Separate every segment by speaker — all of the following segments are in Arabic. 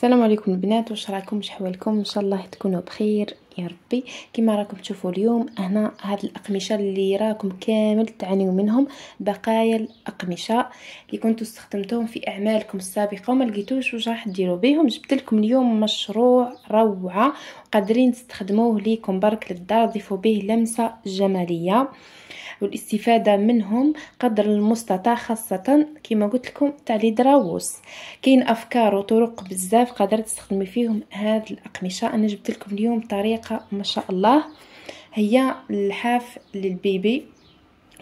Speaker 1: السلام عليكم البنات واش راكم؟ واش حوالكم؟ إن شاء الله تكونوا بخير. يا ربي. كما راكم تشوفوا اليوم هنا هاد الأقمشة اللي راكم كامل تعانيوا منهم بقايا الأقمشة اللي كنتوا استخدمتوهم في أعمالكم السابقة وما لقيتوش واش راح ديروا بهم جبت لكم اليوم مشروع روعة قادرين تستخدموه ليكم برك للدار ضيفوا به لمسة جمالية والاستفادة منهم قدر المستطاع خاصة كما قلت لكم تاع لي دراوس. كاين أفكار وطرق بزاف قادرة تستخدمي فيهم هاد الأقمشة. أنا جبت لكم اليوم طريقة ما شاء الله. هي اللحاف للبيبي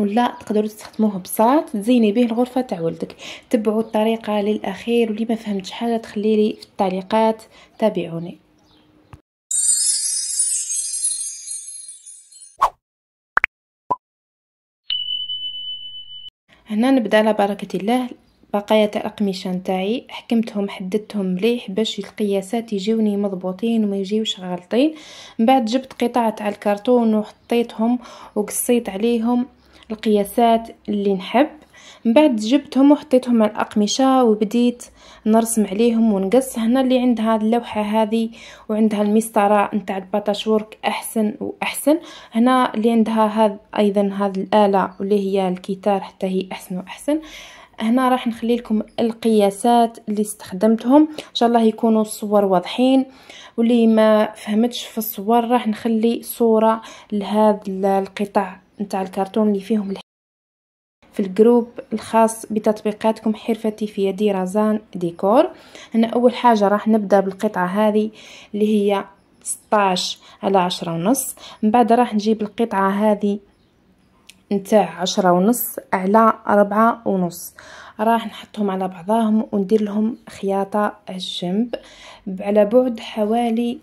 Speaker 1: ولا تقدروا تستخدموه بساط تزيني به الغرفة تاع ولدك. تبعوا الطريقة للأخير واللي ما فهمتش حاجة تخلي لي في التعليقات تابعوني. هنا نبدأ على بركة الله. بقايا تاع الاقمشه نتاعي حكمتهم حددتهم مليح باش القياسات يجيوني مضبوطين وما يجيوش غالطين. من بعد جبت قطع تاع الكرتون وحطيتهم وقصيت عليهم القياسات اللي نحب. من بعد جبتهم وحطيتهم على الأقمشة وبديت نرسم عليهم ونقص. هنا اللي عندها اللوحة هذه وعندها المسطرة نتاع الباتاشورك أحسن وأحسن. هنا اللي عندها هذا أيضا هذه الآلة واللي هي الكيتار حتى هي أحسن وأحسن. هنا راح نخلي لكم القياسات اللي استخدمتهم. إن شاء الله يكونوا الصور واضحين. واللي ما فهمتش في الصور راح نخلي صورة لهذا القطع نتاع الكرتون اللي فيهم في الجروب الخاص بتطبيقاتكم حرفتي في يدي رزان ديكور. هنا أول حاجة راح نبدأ بالقطعة هذه اللي هي 16 على عشرة ونص. من بعد راح نجيب القطعة هذه نتاع عشرة ونص على أربعة ونص. راح نحطهم على بعضهم وندير لهم خياطة الجنب على بعد حوالي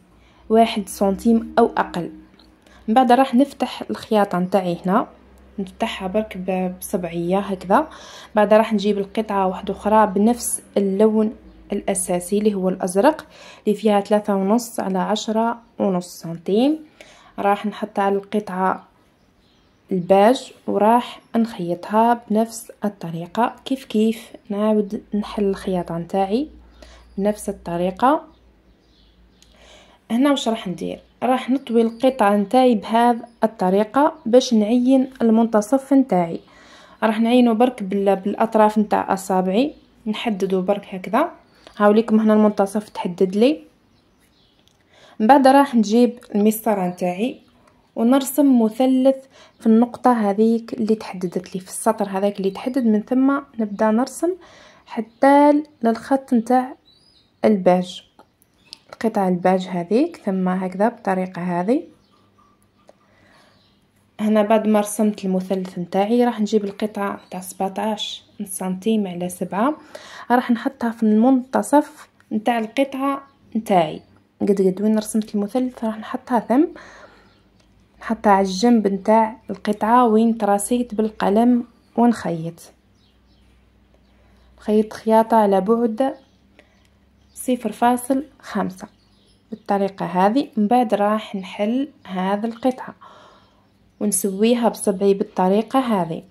Speaker 1: واحد سنتيم أو أقل. من بعد راح نفتح الخياطة نتاعي هنا. نفتحها برك بصبعية هكذا. بعد راح نجيب القطعة واحدة أخرى بنفس اللون الأساسي اللي هو الأزرق اللي فيها ثلاثة ونص على عشرة ونص سنتيم. راح نحطها على القطعة الباج وراح نخيطها بنفس الطريقة. كيف كيف؟ نعاود نحل الخياطة نتاعي بنفس الطريقة. هنا واش راح ندير؟ راح نطوي القطعة نتاعي بهذه الطريقة باش نعين المنتصف نتاعي. راح نعينه برك بالأطراف نتاع أصابعي. نحدده برك هكذا. هاوليكم هنا المنتصف تحدد لي. من بعد راح نجيب المسطرة نتاعي. ونرسم مثلث في النقطة هذيك اللي تحددت لي في السطر هذاك اللي تحدد من ثم نبدأ نرسم حتى للخط نتاع الباج. القطعة الباج هذيك ثم هكذا بالطريقة هذه. هنا بعد ما رسمت المثلث نتاعي راح نجيب القطعة تاع 17 سنتيم على سبعة. راح نحطها في المنتصف نتاع القطعة نتاعي. قد قد وين رسمت المثلث؟ راح نحطها ثم نحطها على الجنب نتاع القطعة وين تراسيت بالقلم ونخيط. خيط خياطة على بعد صفر فاصل خمسة. بالطريقة هذه من بعد راح نحل هذا القطعة ونسويها بصبعي بالطريقة هذه.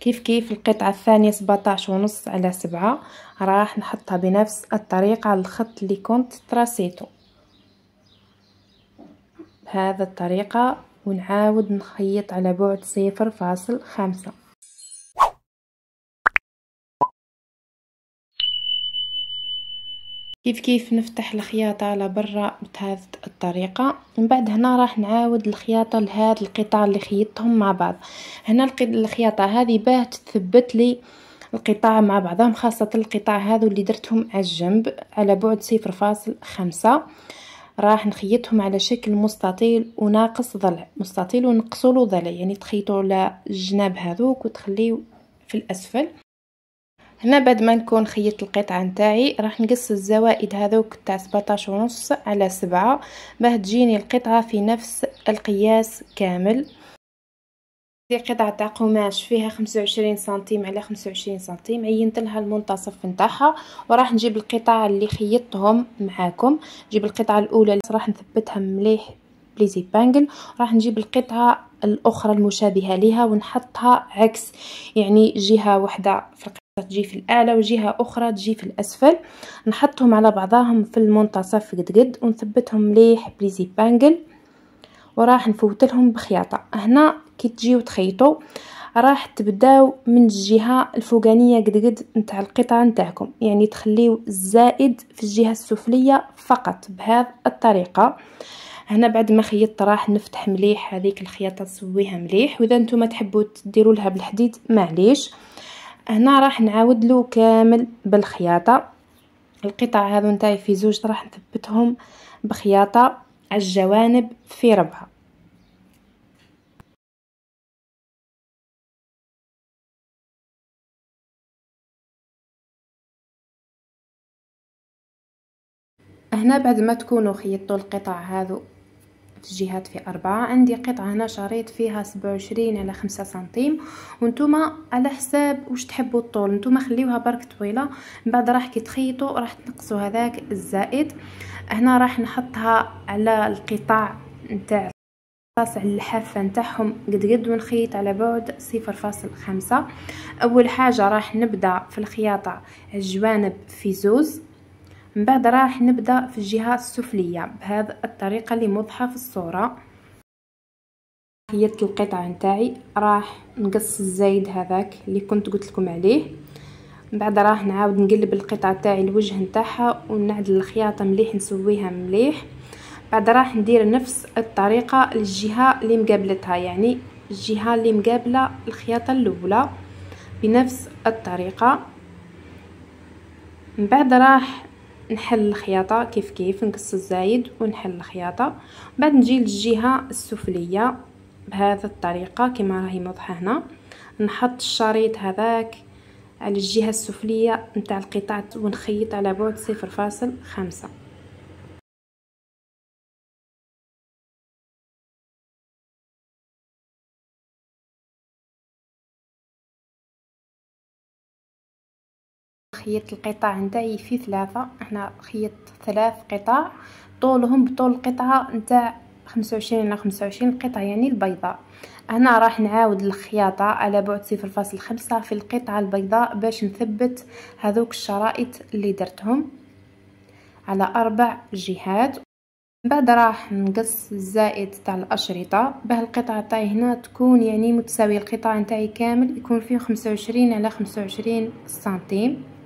Speaker 1: كيف كيف القطعة الثانية سبعتاش ونص على سبعة راح نحطها بنفس الطريقة على الخط اللي كنت تراسيته. بهذا الطريقة ونعاود نخيط على بعد صفر فاصل خمسة. كيف كيف نفتح الخياطة على برا بهذه الطريقة؟ من بعد هنا راح نعاود الخياطة لهذه القطع اللي خيطتهم مع بعض. هنا الخياطة هذه باه تثبت لي القطع مع بعضهم خاصة القطع هذو اللي درتهم على الجنب على بعد صفر فاصل خمسة. راح نخيطهم على شكل مستطيل وناقص ضلع. مستطيل ونقصوا له ضلع يعني تخيطوا على الجناب هذوك وتخليو في الأسفل. هنا بعد ما نكون خيطت القطعة نتاعي راح نقص الزوائد هذوك تاع 17 ونص على سبعة. باه تجيني القطعة في نفس القياس كامل. هذه قطعة تاع قماش فيها خمسة وعشرين سنتيم على خمسة وعشرين سنتيم عينت لها المنتصف نتاعها وراح نجيب القطع اللي خيطتهم معاكم. نجيب القطعة الأولى راح نثبتها مليح بليزي بانجل راح نجيب القطعة الأخرى المشابهة لها ونحطها عكس يعني جهة واحدة في تجي في الأعلى وجهة أخرى تجي في الأسفل. نحطهم على بعضاهم في المنتصف قد قد ونثبتهم مليح ب les épingles وراح نفوتلهم بخياطة. هنا كي تجيو تخيطوا راح تبداو من الجهة الفوقانية قد قد نتاع القطعه نتاعكم. يعني تخليو الزائد في الجهة السفلية فقط بهذه الطريقة. هنا بعد ما خيطت راح نفتح مليح هذيك الخياطة تسويها مليح. وإذا نتوما تحبوا ديروا لها بالحديد معليش. هنا راح نعاود له كامل بالخياطة. القطع هذو نتاعي في زوج راح نثبتهم بخياطة على الجوانب في ربعه هنا بعد ما تكونوا خيطوا القطع هذو في الجهات في أربعة عندي قطعة هنا شريط فيها سبعة وعشرين على خمسة سنتيم. وانتوما على حساب واش تحبوا الطول. نتوما خليوها برك طويلة. من بعد راح كي تخيطوا راح تنقصوا هذاك الزائد. هنا راح نحطها على القطاع نتاع على الحافة نتاعهم قد قد ونخيط على بعد صفر فاصل خمسة. أول حاجة راح نبدأ في الخياطة الجوانب في زوز. من بعد راح نبدأ في الجهة السفلية بهذه الطريقة اللي موضحة في الصورة. خيطت القطعة نتاعي. راح نقص الزايد هذاك اللي كنت قلت لكم عليه. من بعد راح نعاود نقلب القطعة تاعي الوجه نتاعها ونعدل الخياطة مليح نسويها مليح. بعد راح ندير نفس الطريقة للجهة اللي مقابلتها يعني الجهة اللي مقابلة الخياطة الأولى بنفس الطريقة. من بعد راح نحل الخياطة كيف كيف نقص الزايد ونحل الخياطة. بعد نجي للجهة السفلية بهذه الطريقة كما راهي موضحة هنا. نحط الشريط هذاك على الجهة السفلية نتاع القطعة ونخيط على بعد صفر فاصل خمسة. خيطت القطع نتاعي في ثلاثة. إحنا خيطت ثلاث قطع طولهم بطول القطعة نتاع خمسة وعشرين على خمسة وعشرين قطعة يعني البيضاء هنا راح نعاود الخياطة على بعد صفر فاصل خمسة في القطعة البيضاء باش نثبت هذوك الشرائط اللي درتهم. على أربع جهات. بعد راح نقص الزائد تاع الأشرطة. باه القطعة تاعي هنا تكون يعني متساوية القطاع نتاعي كامل يكون فيه خمسة وعشرين على خمسة وعشرين سنتيم.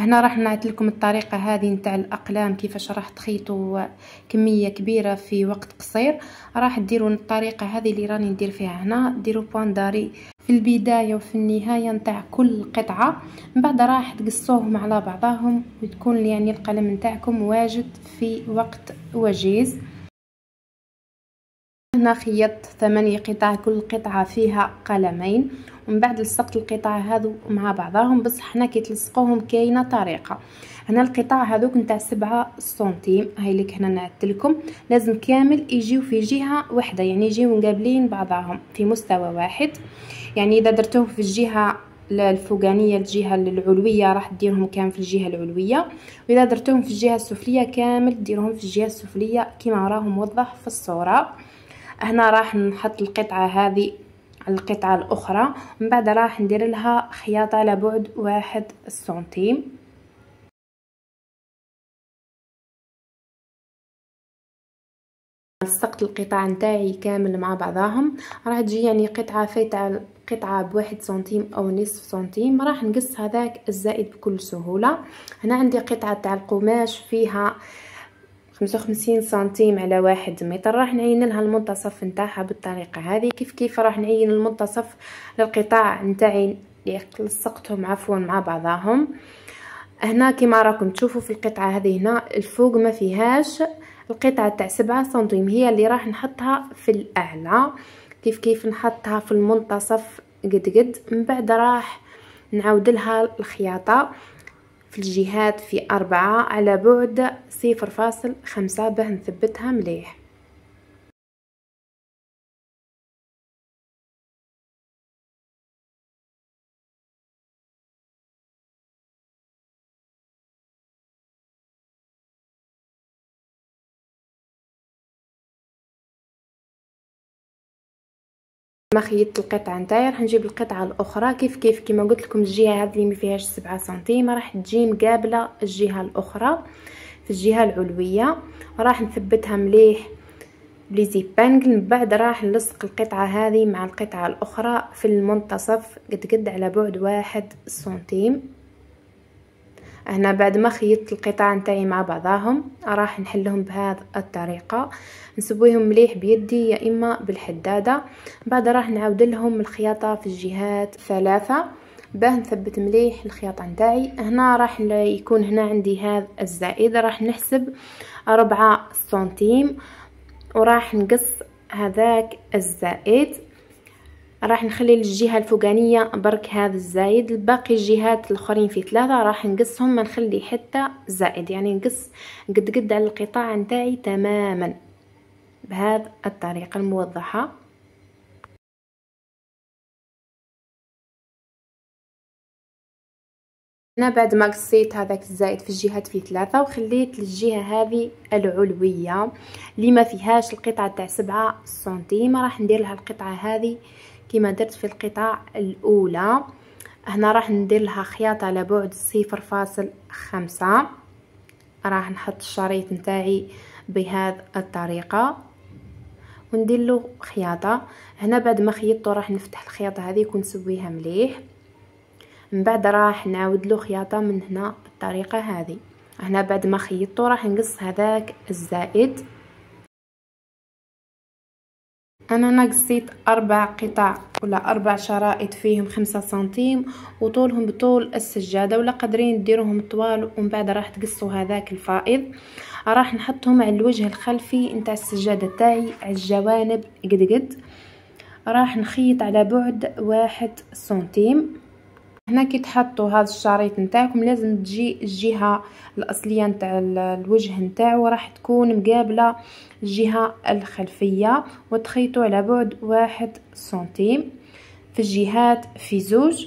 Speaker 1: هنا راح نعت لكم الطريقة هذه نتاع الأقلام كيفاش راح تخيطوا كميه كبيرة في وقت قصير. راح ديروا الطريقة هذه اللي راني ندير فيها هنا. ديروا بوان داري في البداية وفي النهاية نتاع كل قطعة. من بعد راح تقصوهم على بعضهم وتكون يعني القلم نتاعكم واجد في وقت وجيز. هنا خيطت ثمانية قطع كل قطعة فيها قلمين. ومن بعد لصقت القطع هذو مع بعضهم بصح حنا كي تلصقوهم كاينة طريقة. هنا القطع هذوك نتاع سبعة سنتيم هاي اللي هنا نعدت لكم لازم كامل يجيو في جهة واحدة يعني يجيو مقابلين بعضهم في مستوى واحد. يعني إذا درتوه في الجهة الفوقانية الجهة العلوية راح ديرهم كامل في الجهة العلوية. وإذا درتوهم في الجهة السفلية كامل ديرهم في الجهة السفلية كما راه موضح في الصورة. هنا راح نحط القطعة هذه القطعة الأخرى. من بعد راح ندير لها خياطة على بعد واحد سنتيم. لصقت القطع نتاعي كامل مع بعضاهم. راح تجي يعني قطعة فايتة قطعة بواحد سنتيم أو نصف سنتيم. راح نقص هذاك الزائد بكل سهولة. هنا عندي قطعة تاع القماش فيها خمسة وخمسين سنتيم على واحد متر راح نعين لها المنتصف نتاعها بالطريقة هذه. كيف كيف راح نعين المنتصف للقطاع نتاعي اللي لصقتهم عفوا مع بعضهم. هنا كما راكم تشوفوا في القطعة هذه هنا الفوق ما فيهاش القطعة تاع سبعة سنتيم هي اللي راح نحطها في الأعلى. كيف كيف نحطها في المنتصف؟ قد قد. من بعد راح نعاود لها الخياطة. في الجهات في أربعة على بعد صفر فاصل خمسة باه نثبتها مليح. ما خيطت القطعة نتاعي راح نجيب القطعة الأخرى. كيف كيف؟ كما قلت لكم الجهة هذه ما فيهاش سبعة سنتيم راح تجي مقابله الجهة الأخرى في الجهة العلوية. راح نثبتها مليح بليزي بانجل. من بعد راح نلصق القطعة هذه مع القطعة الأخرى في المنتصف قد قد على بعد واحد سنتيم. هنا بعد ما خيطت القطع نتاعي مع بعضاهم راح نحلهم بهذه الطريقة. نسويهم مليح بيدي يا إما بالحدادة. بعد راح نعاود لهم الخياطة في الجهات ثلاثة. باه نثبت مليح الخياطة نتاعي. هنا راح يكون هنا عندي هذا الزائد. راح نحسب أربعة سنتيم. وراح نقص هذاك الزائد. راح نخلي الجهه الفوقانية برك هذا الزايد. باقي الجهات الأخرين في ثلاثة راح نقصهم ما نخلي حتى زائد. يعني نقص قد قد على القطاع نتاعي تماما بهذه الطريقة الموضحة. أنا بعد ما قصيت هذاك الزائد في الجهات في ثلاثة وخليت الجهة هذه العلوية اللي ما فيهاش القطعة تاع سبعة سنتيم راح ندير لها القطعة هذه كما درت في القطع الأولى. هنا راح ندير لها خياطة على بعد صفر فاصل خمسة. راح نحط الشريط نتاعي بهذه الطريقة. وندير له خياطة. هنا بعد ما خيطته راح نفتح الخياطة هذه ونسويها مليح. من بعد راح نعاود له خياطة من هنا بالطريقة هذه. هنا بعد ما خيطته راح نقص هذاك الزائد. أنا نقصيت أربع قطع ولا أربع شرائط فيهم خمسة سنتيم وطولهم بطول السجادة ولا قادرين ديروهم طوال ومن بعد راح تقصوا هذاك الفائض. راح نحطهم على الوجه الخلفي نتاع السجادة تاعي على الجوانب قد قد. راح نخيط على بعد واحد سنتيم. هنا كي تحطوا هذا الشريط نتاعكم لازم تجي الجهة الأصلية نتاع الوجه نتاعو راح تكون مقابلة الجهة الخلفية وتخيطوا على بعد واحد سنتيم. في الجهات في زوج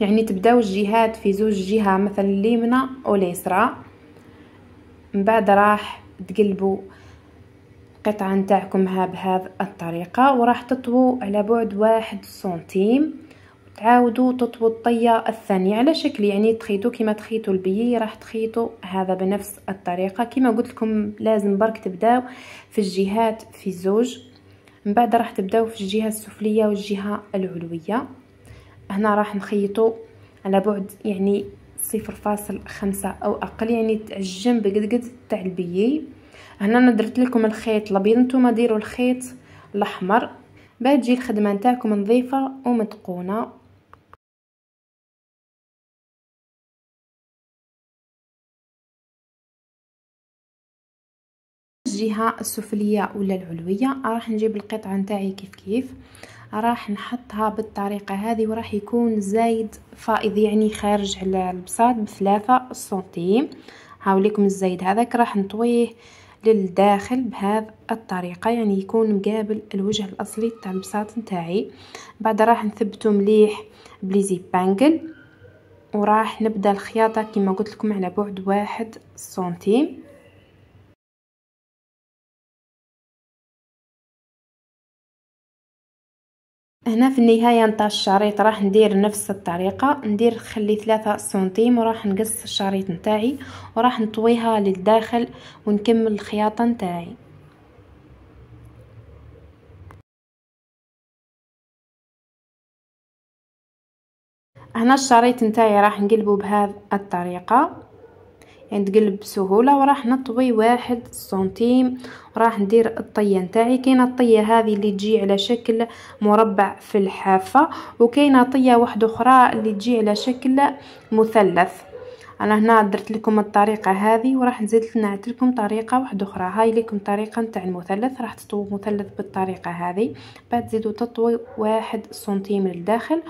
Speaker 1: يعني تبداو الجهات في زوج جهة مثلا اليمنى واليسرى. من بعد راح تقلبوا القطعه نتاعكم بهذه الطريقة وراح تطووا على بعد واحد سنتيم. تعاودوا تطووا الطية الثانية. على شكل يعني تخيطوا كما تخيطوا البي راح تخيطوا هذا بنفس الطريقة. كما قلت لكم لازم برك تبداو في الجهات في الزوج من بعد راح تبداو في الجهة السفلية والجهة العلوية. هنا راح نخيطوا على بعد يعني صفر فاصل خمسة أو أقل يعني الجنب قد قد تاع البي هنا أنا درت لكم الخيط الأبيض نتوما ديروا الخيط الأحمر. بعد تجي الخدمة نتاعكم نظيفه ومتقونة. الجهة السفلية ولا العلوية. راح نجيب القطعة نتاعي كيف كيف. راح نحطها بالطريقة هذه وراح يكون زايد فائض يعني خارج على البساط بثلاثة سنتيم. هاوليكم الزايد هذاك. راح نطويه للداخل بهذه الطريقة يعني يكون مقابل الوجه الأصلي تاع البساط نتاعي. بعد راح نثبته مليح ب les épingles. وراح نبدأ الخياطة كما قلت لكم على بعد واحد سنتيم. هنا في النهاية نتاع الشريط راح ندير نفس الطريقة ندير خلي ثلاثة سنتيم وراح نقص الشريط نتاعي وراح نطويها للداخل ونكمل الخياطة نتاعي. هنا الشريط نتاعي راح نقلبه بهذه الطريقة. يعني تقلب بسهولة وراح نطوي واحد سنتيم وراح ندير الطية نتاعي. كاينة الطية هذه اللي تجي على شكل مربع في الحافة وكاينة طية واحدة أخرى اللي تجي على شكل مثلث. أنا هنا درت لكم الطريقة هذه وراح نزيد نعت لكم طريقة واحدة أخرى. هاي لكم طريقة نتاع المثلث راح تطوي مثلث بالطريقة هذه. بعد تزيدوا تطوي واحد سنتيم للداخل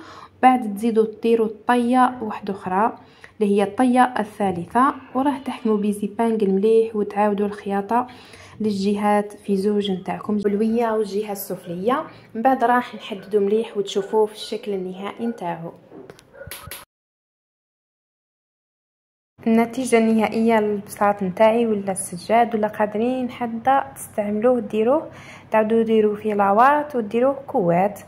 Speaker 1: بعد تزيدوا ديروا الطية واحدة أخرى. اللي هي الطية الثالثة وراح تحكموا بزيبانج مليح وتعاودوا الخياطة للجهات في زوج نتاعكم. العلويه والجهة السفلية. من بعد راح نحددوا مليح وتشوفوه في الشكل النهائي نتاعو. النتيجة النهائية للبساط نتاعي ولا السجاد ولا قادرين حتى تستعملوه ديروه تعودوا ديروا فيه لاواط وديروه كوات.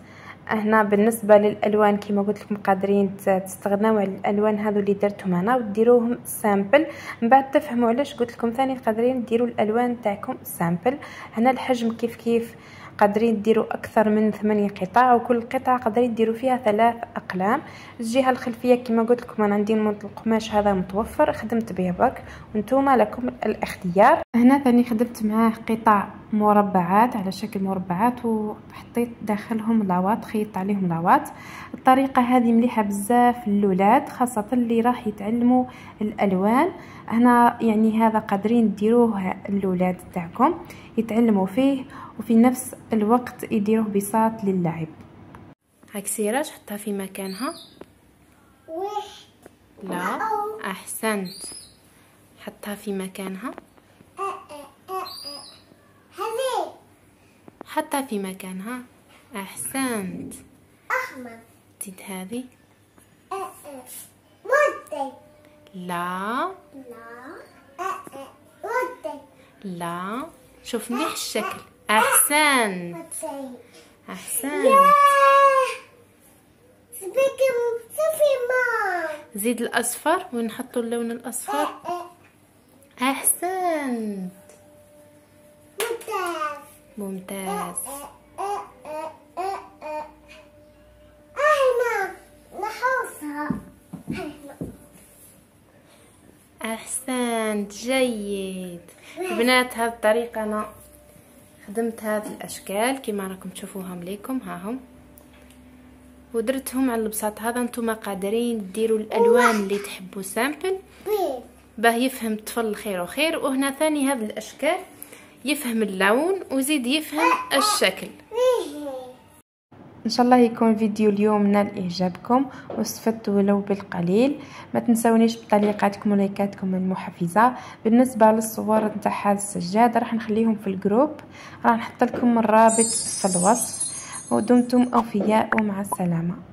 Speaker 1: هنا بالنسبة للألوان كما قلت لكم قادرين تستغناو على الألوان هذو اللي درتهم هنا وديروهم سامبل من بعد تفهموا علاش قلت لكم ثاني قادرين ديروا الألوان تاعكم سامبل هنا الحجم كيف كيف قادرين ديروا أكثر من ثمانية قطع وكل قطعة قادرين ديروا فيها ثلاث أقلام. الجهة الخلفية كما قلت لكم أنا عندي القماش هذا متوفر خدمت به برك. وأنتم لكم الاختيار. هنا ثاني خدمت معاه قطع مربعات على شكل مربعات وحطيت داخلهم لاوات خيطت عليهم لاوات الطريقة هذه مليحة بزاف للولاد خاصة اللي راح يتعلموا الألوان. هنا يعني هذا قادرين ديروه الاولاد تاعكم يتعلموا فيه وفي نفس الوقت يديروه بساط للعب. هاك سيراج حطها في مكانها. لا أحسنت. حطها في مكانها. حطها في مكانها. أحسنت.
Speaker 2: احمر
Speaker 1: زيد هذه.
Speaker 2: ودي.
Speaker 1: لا.
Speaker 2: لا. ودي.
Speaker 1: لا. شوف مليح الشكل.
Speaker 2: صفي ما؟
Speaker 1: زيد الأصفر ونحطوا اللون الأصفر. أحسنت.
Speaker 2: ممتاز. نحوسها.
Speaker 1: احسنت جيد. البنات هذه الطريقة أنا خدمت هذه الأشكال كما راكم تشوفوهم ليكم هاهم ودرتهم على البساط هذا. نتوما قادرين ديروا الألوان اللي تحبوا. سامبل. باه يفهم الطفل خير وخير. وهنا ثاني هذه الأشكال. يفهم اللون ويزيد يفهم الشكل. إن شاء الله يكون فيديو اليوم نال إعجابكم واستفدتوا ولو بالقليل. ما تنسونيش بتعليقاتكم ولايكاتكم المحفزة. بالنسبة للصور نتاع هذا السجاد راح نخليهم في الجروب. راح نحط لكم الرابط في الوصف. ودمتم أوفياء ومع السلامة.